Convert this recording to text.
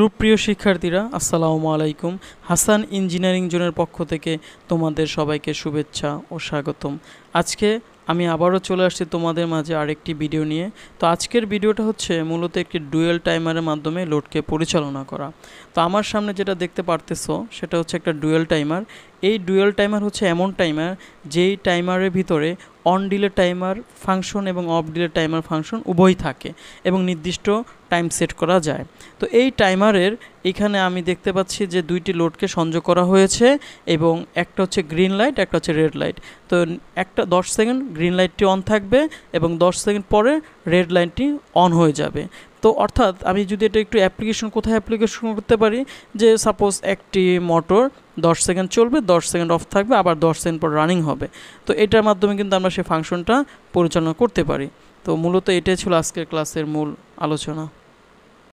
সুপ্রিয় শিক্ষার্থীরা, আসসালামু আলাইকুম। হাসান ইঞ্জিনিয়ারিং জোনের পক্ষ থেকে তোমাদের সবাইকে শুভেচ্ছা ও স্বাগতম। আজকে আমি আবারও চলে আসছি তোমাদের মাঝে আরেকটি ভিডিও নিয়ে। তো আজকের ভিডিওটা হচ্ছে মূলত একটি ডুয়েল টাইমারের মাধ্যমে লোডকে পরিচালনা করা। তো আমার সামনে যেটা দেখতে পারতেছো, সেটা হচ্ছে একটা ডুয়েল টাইমার। এই ডুয়েল টাইমার হচ্ছে এমন টাইমার যেই টাইমারের ভিতরে অন ডিলে টাইমার ফাংশন এবং অফ ডিলে টাইমার ফাংশন উভয়ই থাকে এবং নির্দিষ্ট টাইম সেট করা যায়। তো এই টাইমারের এখানে আমি দেখতে পাচ্ছি যে দুইটি লোডকে সংযোগ করা হয়েছে এবং একটা হচ্ছে গ্রিন লাইট একটা হচ্ছে রেড লাইট তো একটা দশ সেকেন্ড গ্রিন লাইটটি অন থাকবে এবং দশ সেকেন্ড পরে রেড লাইটটি অন হয়ে যাবে। তো অর্থাৎ আমি যদি এটা একটু অ্যাপ্লিকেশন কোথায় অ্যাপ্লিকেশন করতে পারি? যে সাপোজ একটি মোটর দশ সেকেন্ড চলবে, দশ সেকেন্ড অফ থাকবে, আবার দশ সেকেন্ড পর রানিং হবে। তো এটার মাধ্যমে কিন্তু আমরা সেই ফাংশনটা পরিচালনা করতে পারি। তো মূলত এটাই ছিল আজকের ক্লাসের মূল আলোচনা।